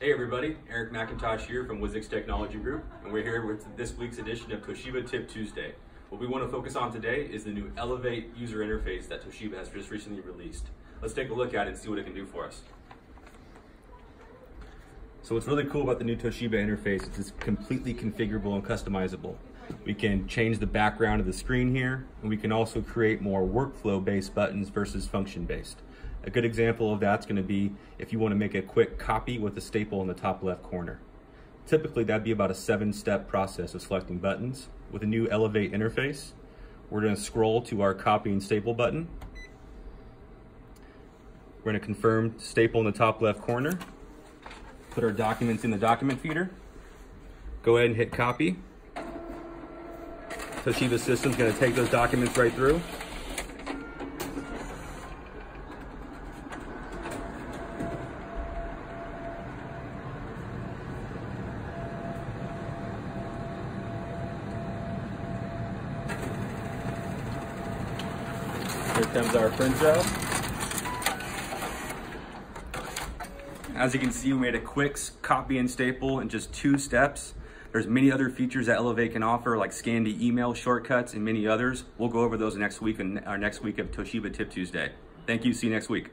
Hey everybody, Eric McIntosh here from Wizix Technology Group, and we're here with this week's edition of Toshiba Tip Tuesday. What we want to focus on today is the new Elevate user interface that Toshiba has just recently released. Let's take a look at it and see what it can do for us. So what's really cool about the new Toshiba interface is it's completely configurable and customizable. We can change the background of the screen here, and we can also create more workflow-based buttons versus function-based. A good example of that's gonna be if you wanna make a quick copy with a staple in the top left corner. Typically that'd be about a seven step process of selecting buttons. With a new Elevate interface, we're gonna scroll to our copy and staple button. We're gonna confirm staple in the top left corner, put our documents in the document feeder, go ahead and hit copy. Toshiba system's gonna take those documents right through. Here comes our print job. As you can see, we made a quick copy and staple in just two steps. There's many other features that Elevate can offer, like scan to email shortcuts and many others. We'll go over those next week in our uh, next week of Toshiba Tip Tuesday. Thank you. See you next week.